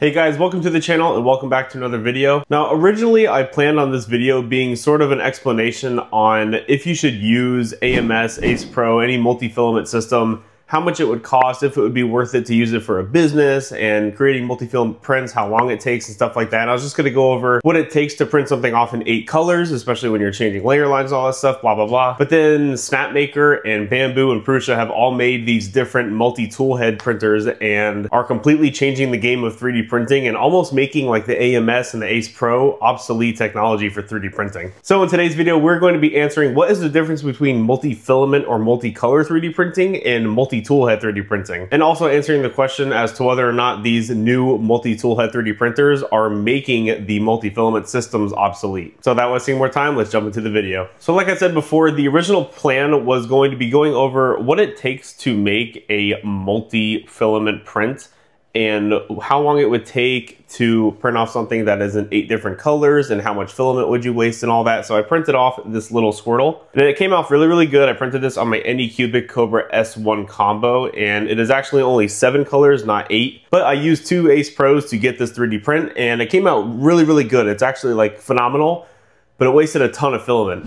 Hey guys, welcome to the channel and welcome back to another video. Now, originally I planned on this video being sort of an explanation on if you should use AMS, ACE Pro, any multi-filament system how much it would cost, if it would be worth it to use it for a business and creating multi-film prints, how long it takes and stuff like that. And I was just gonna go over what it takes to print something off in eight colors, especially when you're changing layer lines all that stuff, blah, blah, blah. But then Snapmaker and Bambu and Prusa have all made these different multi-tool head printers and are completely changing the game of 3D printing and almost making like the AMS and the ACE Pro obsolete technology for 3D printing. So in today's video, we're going to be answering what is the difference between multi-filament or multi-color 3D printing and multi multi-tool head 3D printing. And also answering the question as to whether or not these new multi-tool head 3D printers are making the multi-filament systems obsolete. So that wasting more time, let's jump into the video. So like I said before, the original plan was going to be going over what it takes to make a multi-filament print and how long it would take to print off something that is in eight different colors and how much filament would you waste and all that. So I printed off this little Squirtle and it came off really, really good. I printed this on my Anycubic Cobra S1 combo and it is actually only seven colors, not eight. But I used two Ace Pros to get this 3D print and it came out really, really good. It's actually like phenomenal, but it wasted a ton of filament.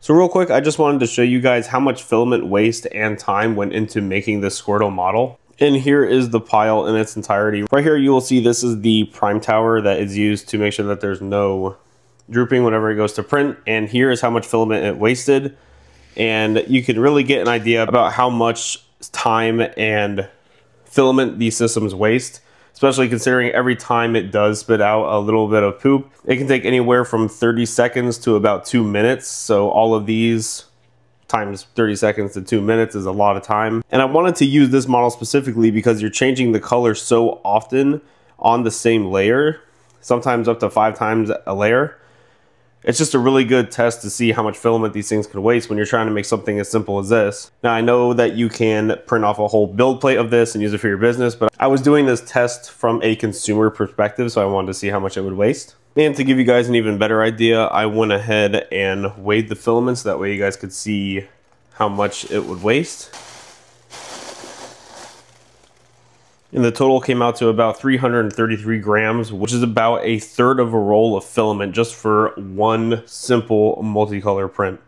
So real quick, I just wanted to show you guys how much filament waste and time went into making this Squirtle model. And here is the pile in its entirety. Right here you will see this is the prime tower that is used to make sure that there's no drooping whenever it goes to print. And here is how much filament it wasted. And you can really get an idea about how much time and filament these systems waste especially considering every time it does spit out a little bit of poop. It can take anywhere from 30 seconds to about two minutes. So all of these times 30 seconds to two minutes is a lot of time. And I wanted to use this model specifically because you're changing the color so often on the same layer, sometimes up to five times a layer. It's just a really good test to see how much filament these things can waste when you're trying to make something as simple as this. Now I know that you can print off a whole build plate of this and use it for your business, but I was doing this test from a consumer perspective, so I wanted to see how much it would waste. And to give you guys an even better idea, I went ahead and weighed the filaments. That way you guys could see how much it would waste. And the total came out to about 333 grams, which is about a third of a roll of filament just for one simple multicolor print.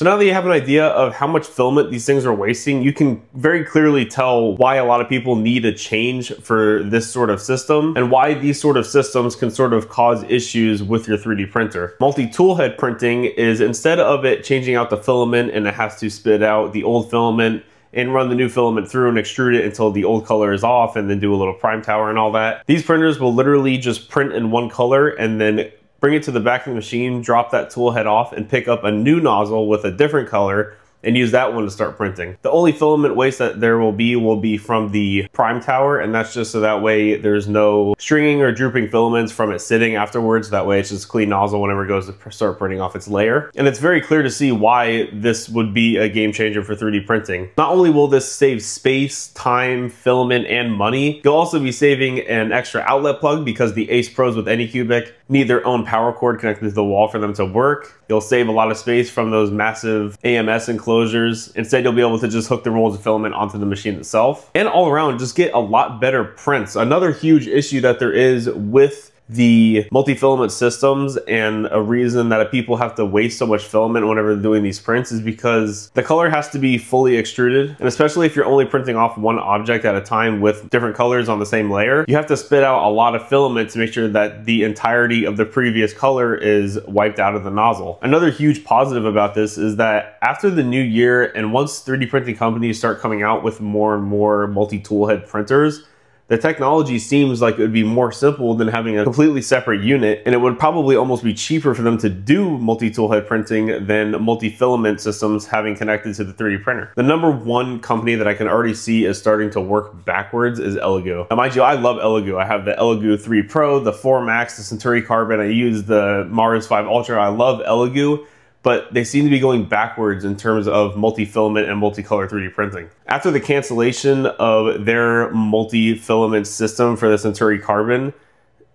So now that you have an idea of how much filament these things are wasting, you can very clearly tell why a lot of people need a change for this sort of system and why these sort of systems can sort of cause issues with your 3D printer. Multi-tool head printing is instead of it changing out the filament and it has to spit out the old filament and run the new filament through and extrude it until the old color is off and then do a little prime tower and all that. These printers will literally just print in one color and then bring it to the back of the machine, drop that tool head off, and pick up a new nozzle with a different color and use that one to start printing. The only filament waste that there will be will be from the prime tower and that's just so that way there's no stringing or drooping filaments from it sitting afterwards. That way it's just clean nozzle whenever it goes to start printing off its layer. And it's very clear to see why this would be a game changer for 3D printing. Not only will this save space, time, filament, and money, you'll also be saving an extra outlet plug because the Ace Pros with Anycubic need their own power cord connected to the wall for them to work. You'll save a lot of space from those massive AMS enclosures. Instead, you'll be able to just hook the rolls of filament onto the machine itself. And all around, just get a lot better prints. Another huge issue that there is with the multi-filament systems and a reason that people have to waste so much filament whenever they're doing these prints is because the color has to be fully extruded and especially if you're only printing off one object at a time with different colors on the same layer you have to spit out a lot of filament to make sure that the entirety of the previous color is wiped out of the nozzle. Another huge positive about this is that after the new year and once 3D printing companies start coming out with more and more multi-tool head printers the technology seems like it would be more simple than having a completely separate unit and it would probably almost be cheaper for them to do multi-tool head printing than multi-filament systems having connected to the 3D printer. The number one company that I can already see is starting to work backwards is Elegoo. Now mind you, I love Elegoo. I have the Elegoo 3 Pro, the 4 Max, the Centauri Carbon. I use the Mars 5 Ultra. I love Elegoo but they seem to be going backwards in terms of multi-filament and multicolor 3D printing. After the cancellation of their multi-filament system for the Centauri Carbon,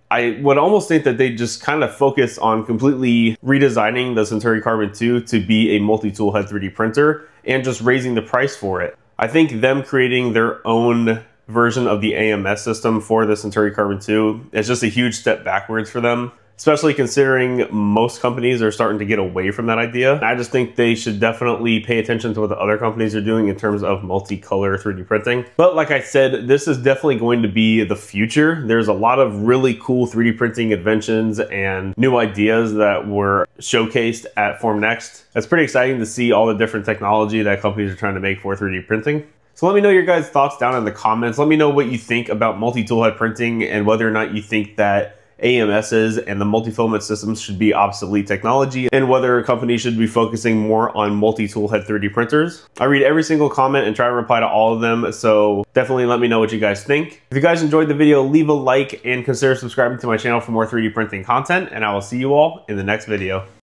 I would almost think that they just kind of focus on completely redesigning the Centauri Carbon 2 to be a multi-tool head 3D printer and just raising the price for it. I think them creating their own version of the AMS system for the Centauri Carbon 2. is just a huge step backwards for them especially considering most companies are starting to get away from that idea. I just think they should definitely pay attention to what the other companies are doing in terms of multicolor 3D printing. But like I said, this is definitely going to be the future. There's a lot of really cool 3D printing inventions and new ideas that were showcased at Formnext. It's pretty exciting to see all the different technology that companies are trying to make for 3D printing. So let me know your guys' thoughts down in the comments. Let me know what you think about multi-tool head printing and whether or not you think that AMSs and the multi-filament systems should be obsolete technology and whether a company should be focusing more on multi-tool head 3D printers. I read every single comment and try to reply to all of them, so definitely let me know what you guys think. If you guys enjoyed the video, leave a like and consider subscribing to my channel for more 3D printing content, and I will see you all in the next video.